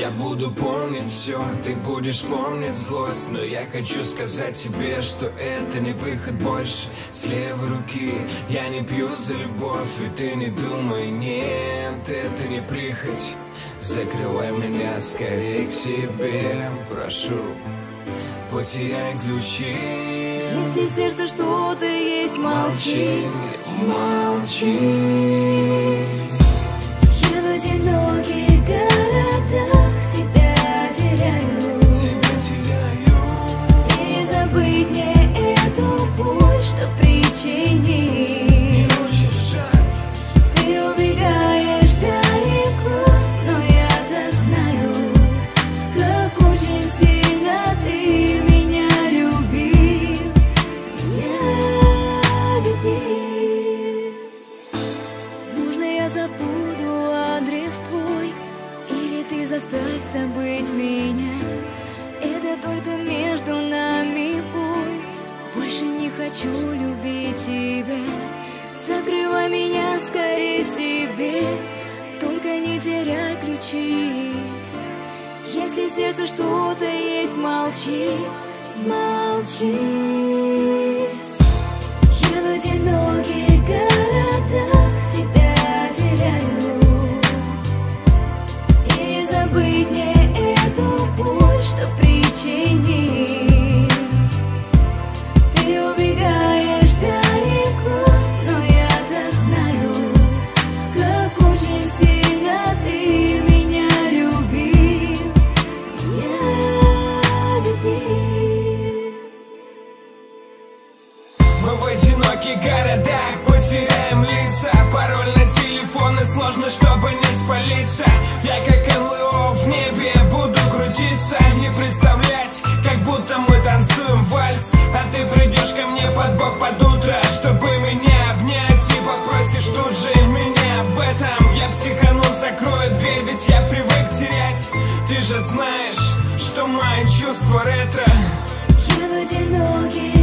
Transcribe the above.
Я буду помнить все, ты будешь помнить злость Но я хочу сказать тебе, что это не выход больше. С левой руки я не пью за любовь И ты не думай, нет, это не прихоть. Закрывай меня скорее к себе, прошу Потеряй ключи. Если сердце что-то есть, молчи, молчи Я забуду адрес твой, или ты заставь забыть меня? Это только между нами бой. Больше не хочу любить тебя. Закрывай меня скорее себе, только не теряй ключи. Если сердце что-то есть, молчи, молчи. Одиноких городах потеряем лица. Пароль на телефон сложно, чтобы не спалиться. Я как НЛО в небе буду крутиться И представлять, как будто мы танцуем вальс. А ты придешь ко мне под бок под утро Чтобы меня обнять. И попросишь тут же меня об этом. Я психану, закрою дверь, ведь я привык терять. Ты же знаешь, что мои чувства ретро. Я в одиноких